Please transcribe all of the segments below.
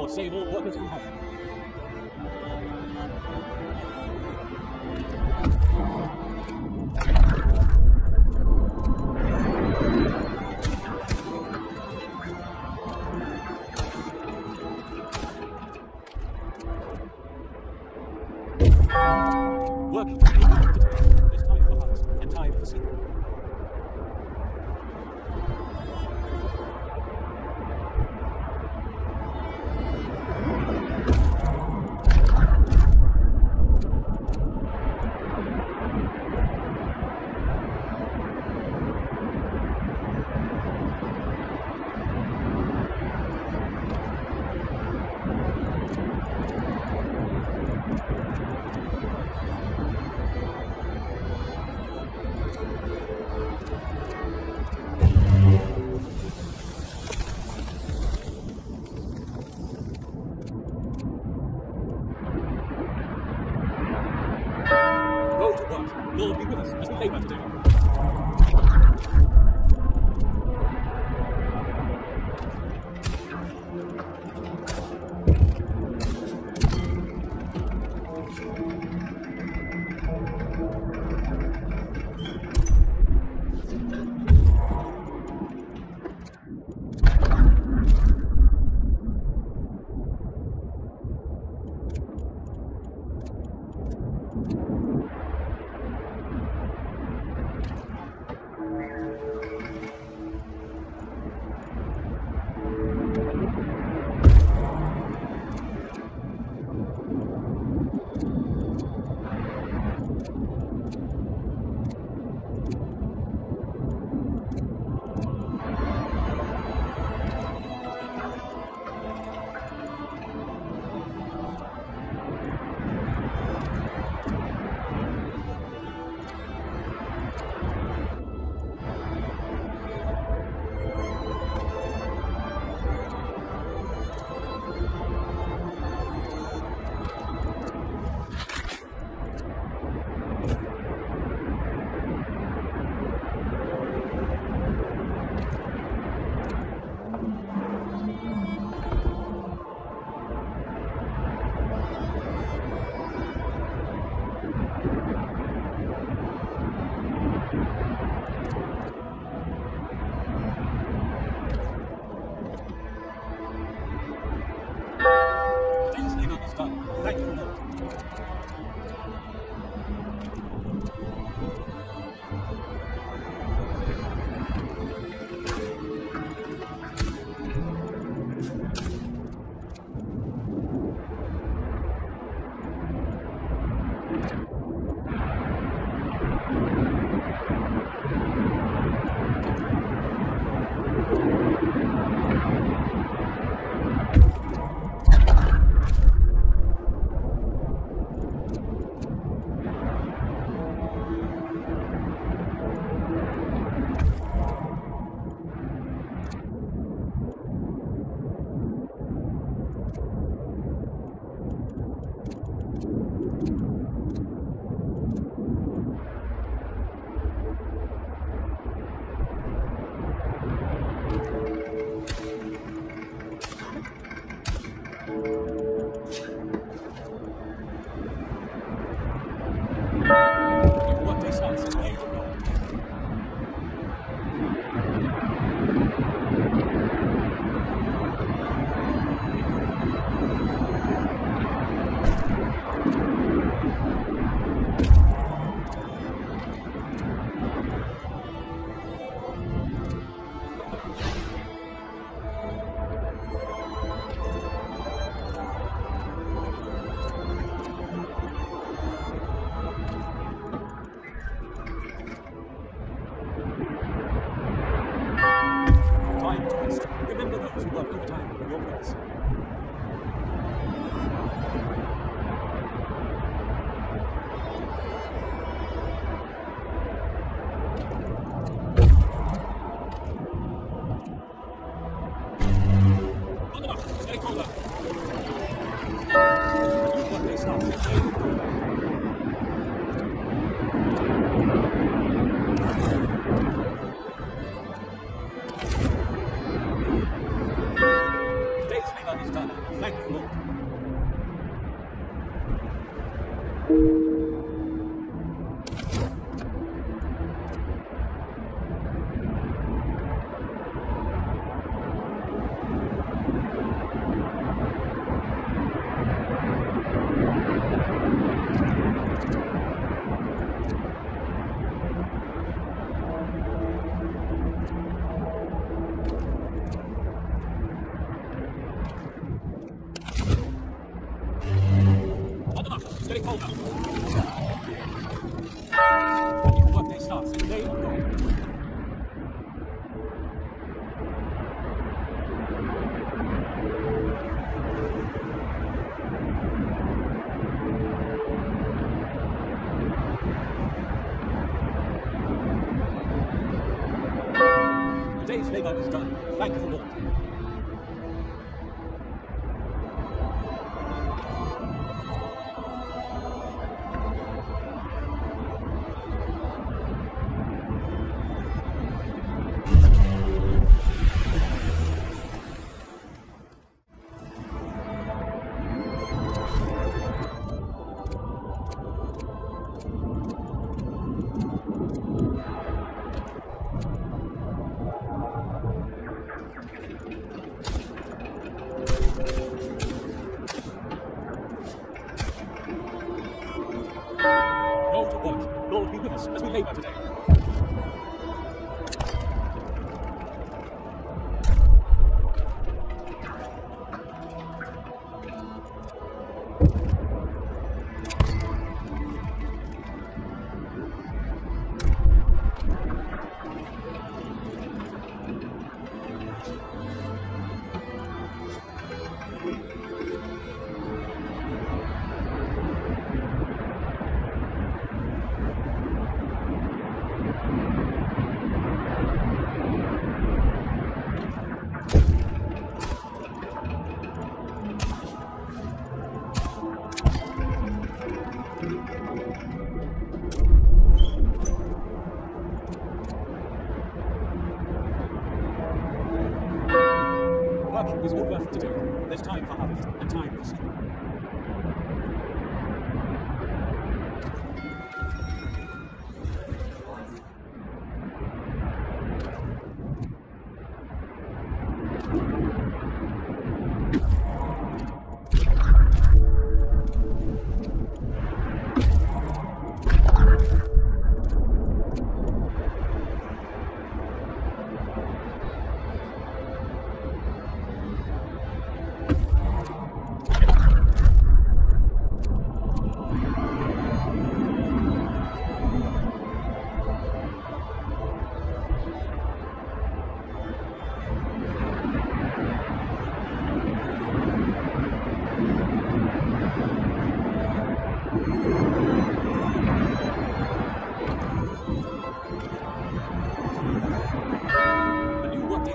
May the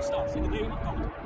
starts in the name of.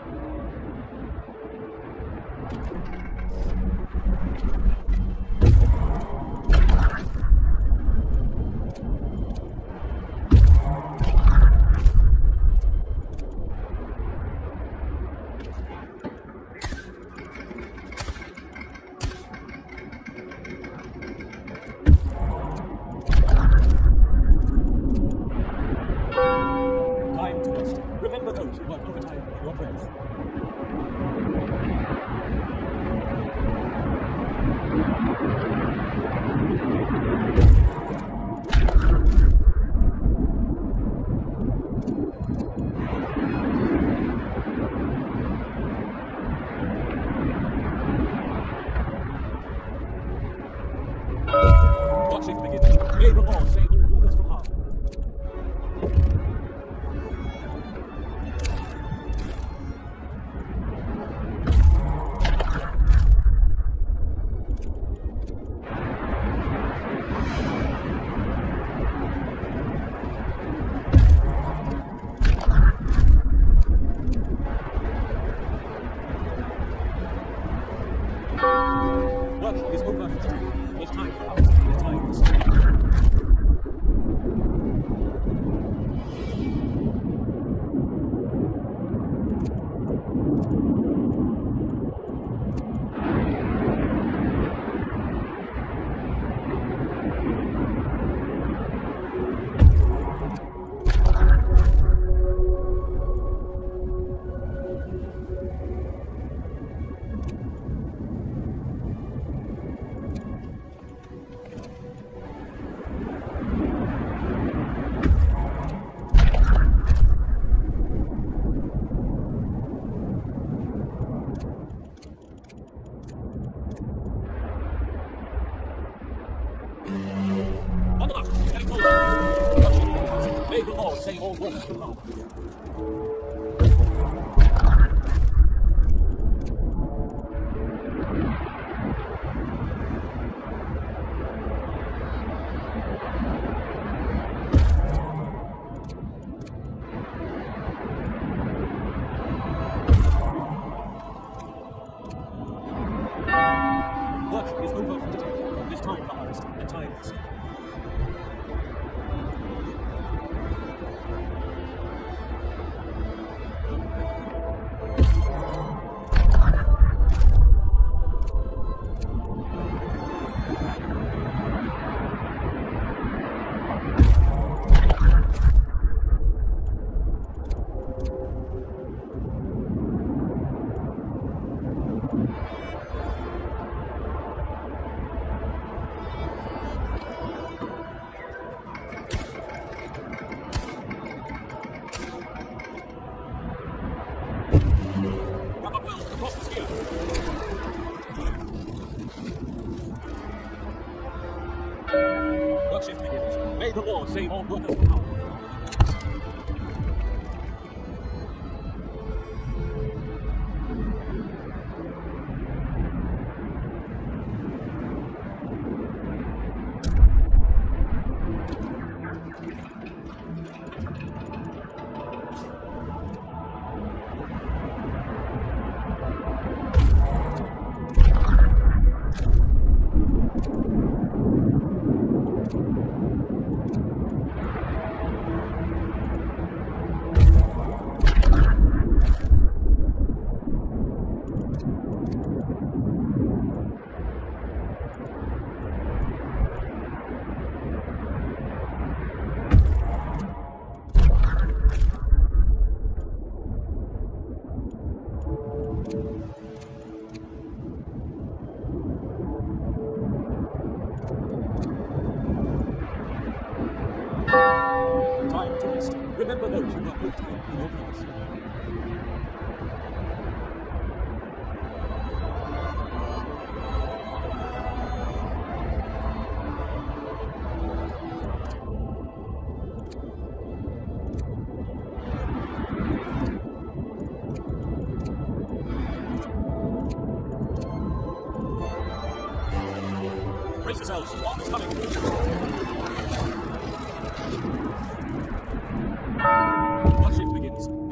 same. Old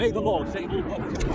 save them all, save all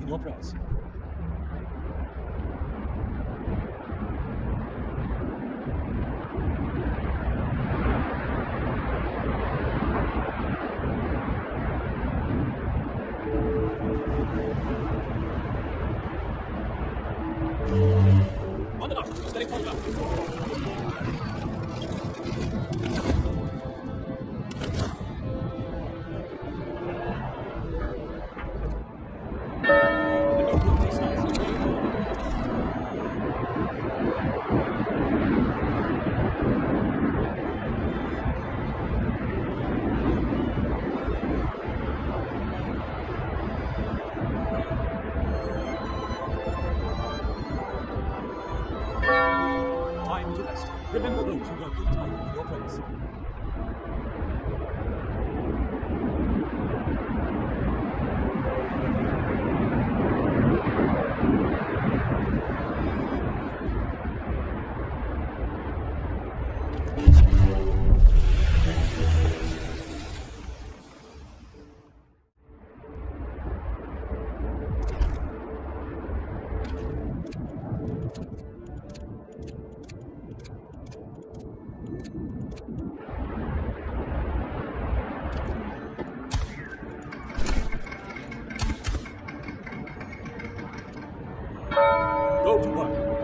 e no próximo. Manda lá, gostaria de contar.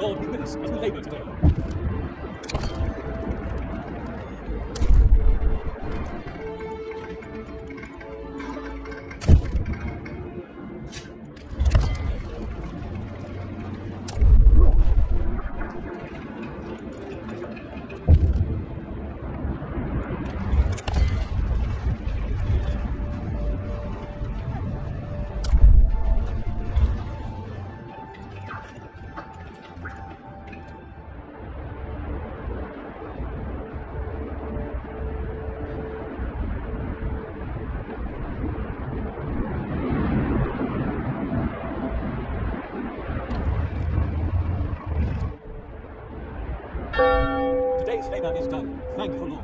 Be with us as labour today. Labour is done. Thank the Lord.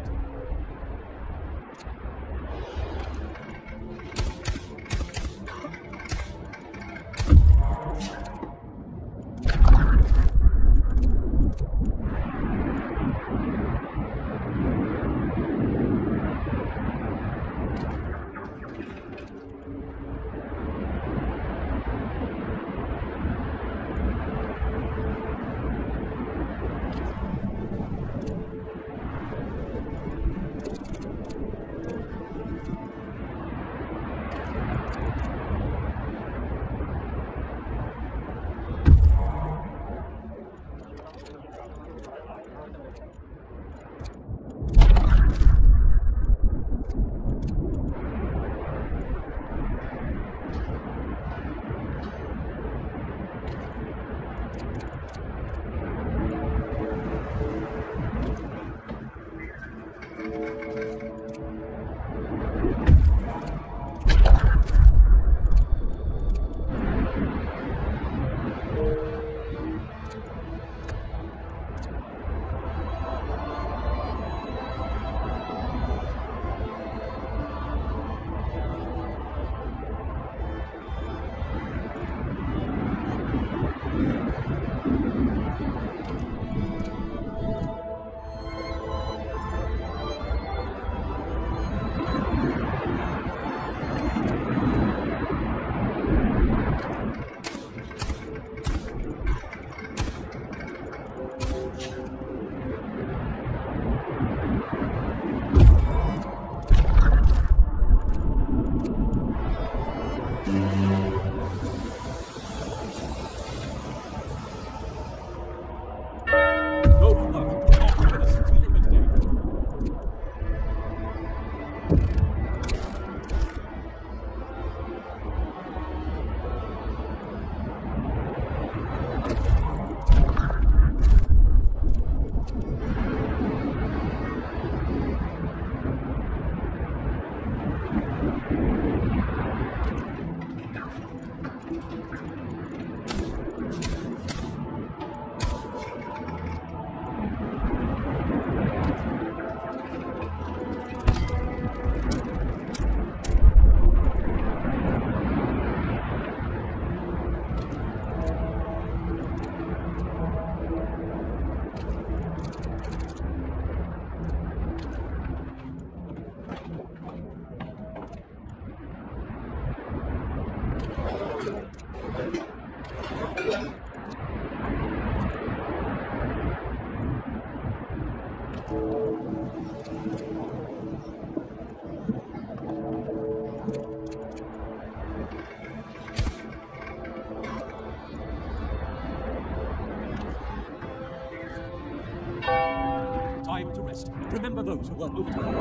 저거 안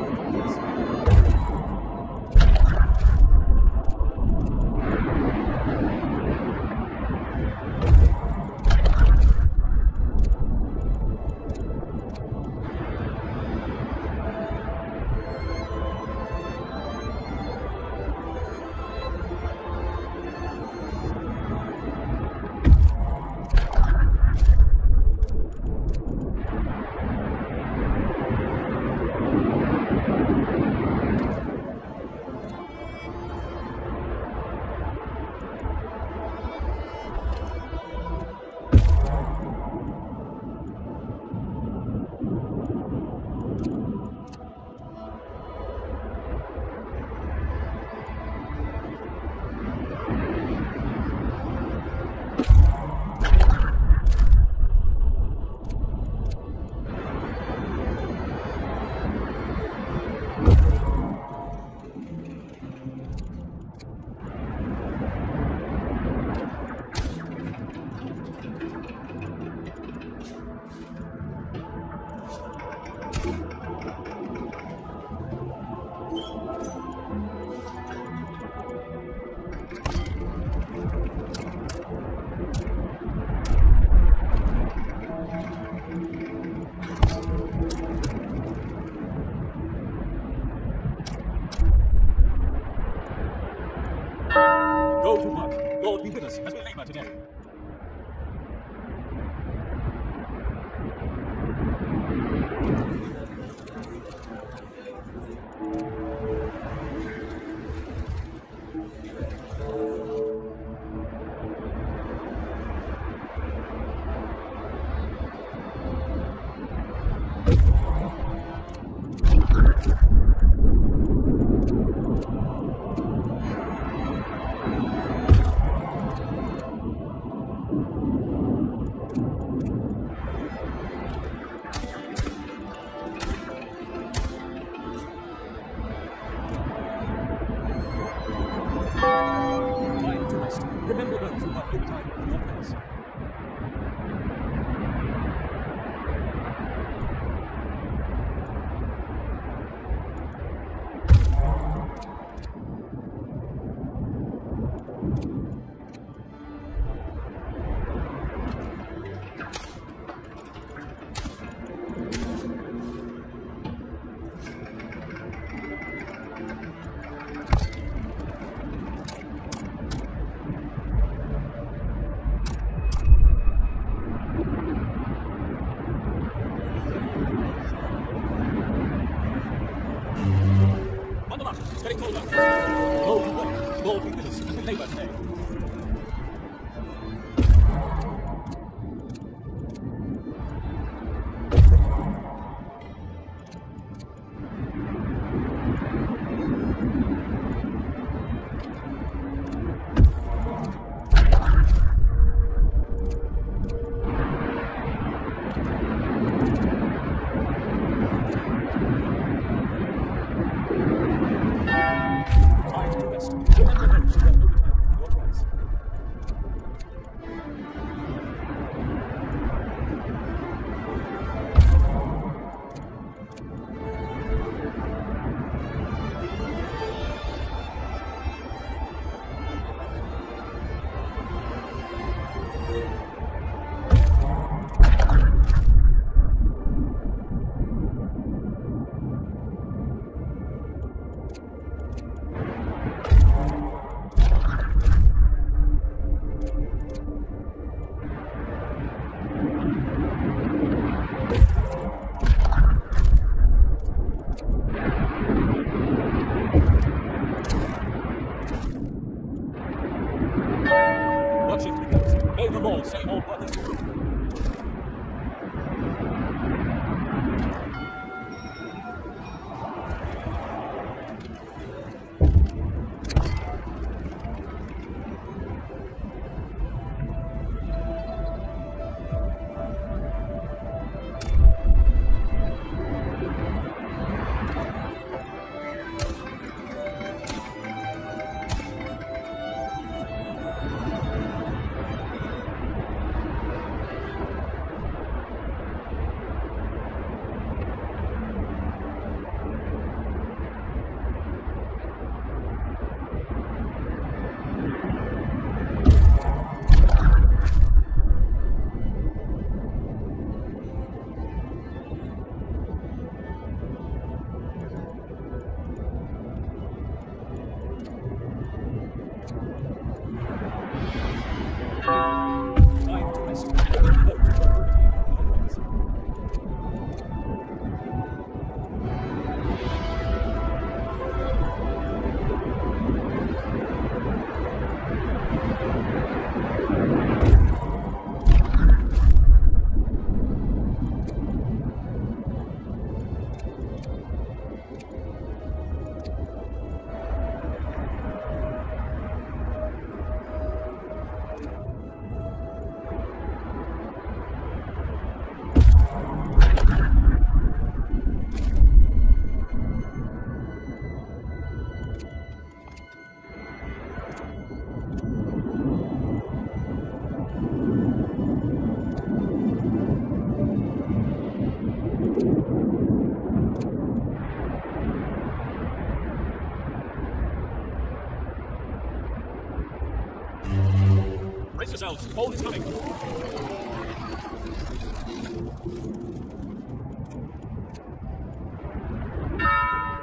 yourselves. Hold tight.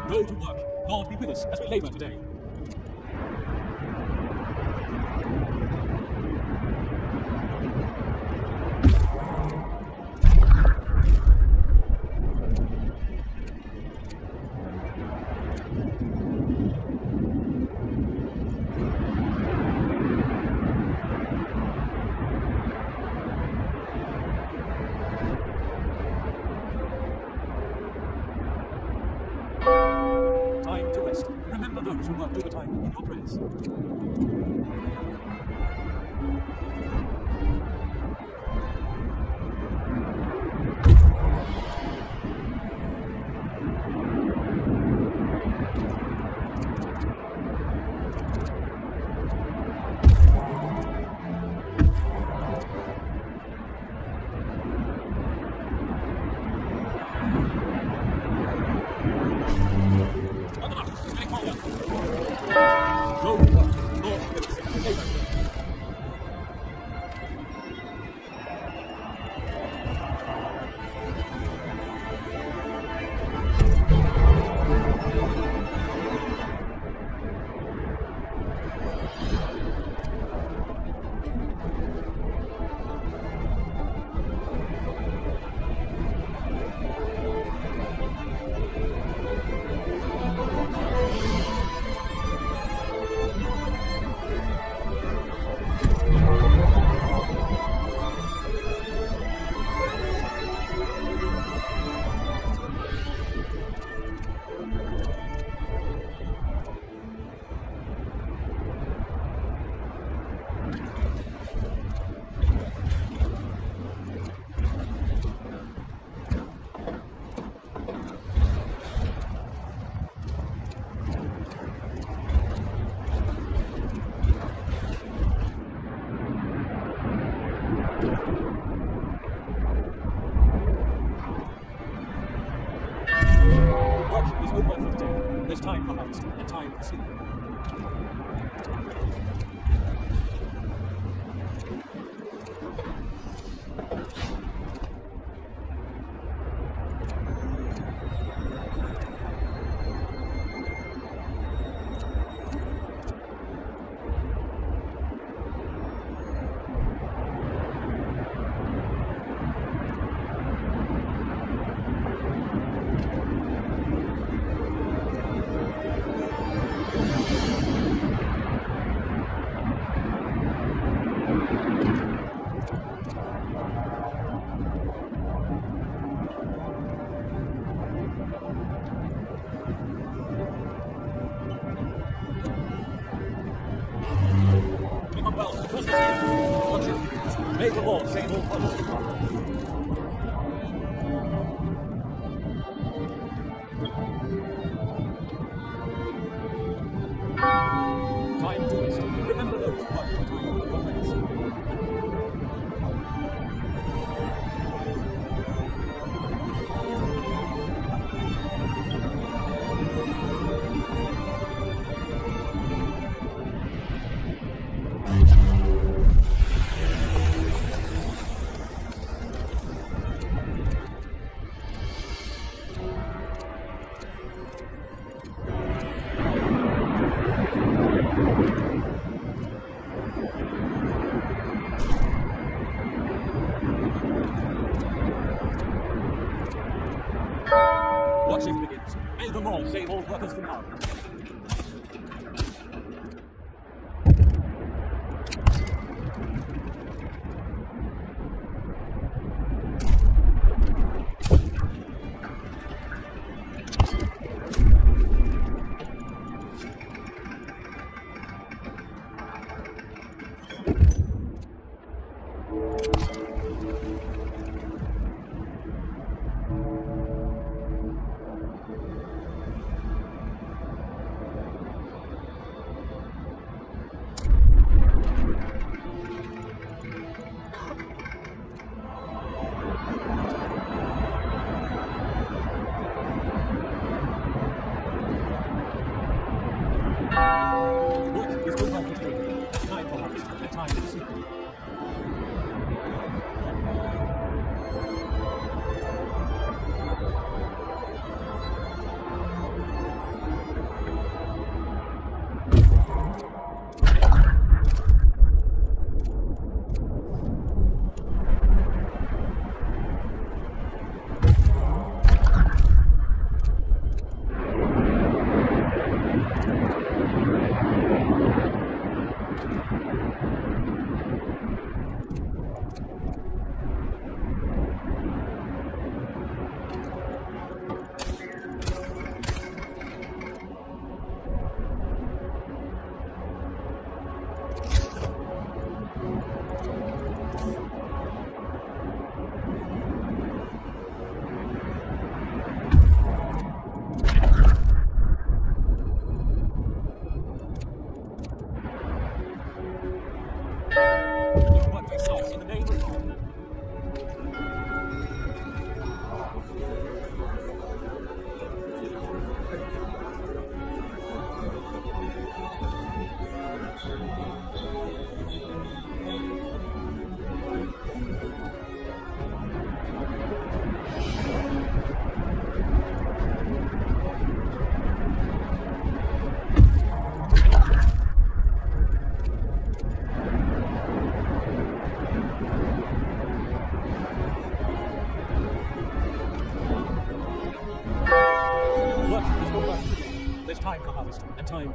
Go to work. God be with us as we labour today. continua para isso.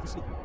Absolutely.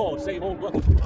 Lord, save old brothers.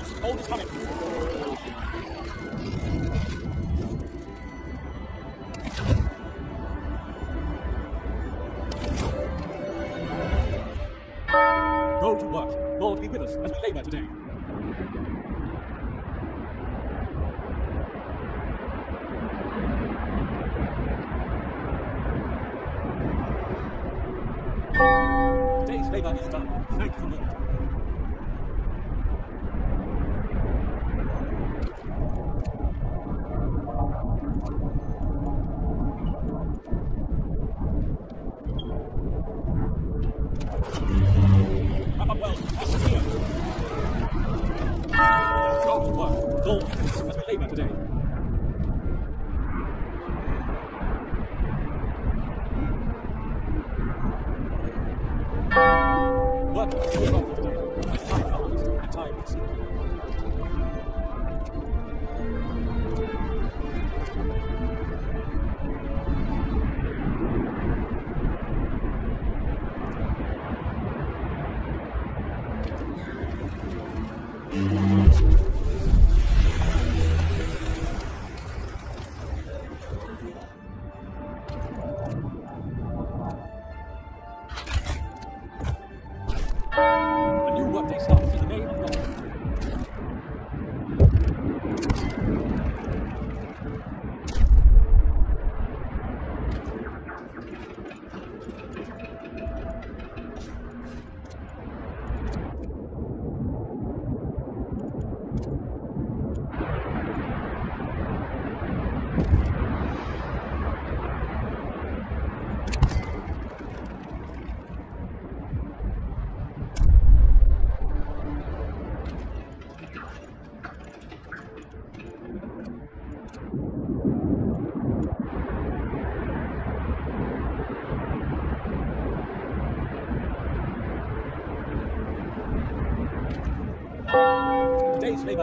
Bolt! Bolt is coming. Go to work. Lord be with us as we labour today. Today's labour is done. Thank you, Lord.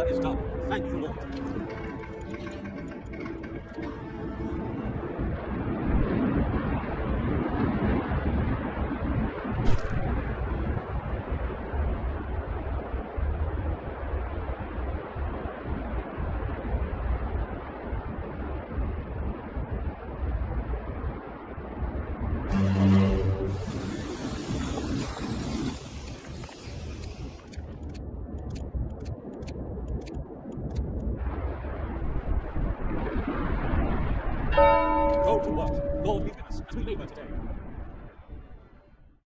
Is Lord.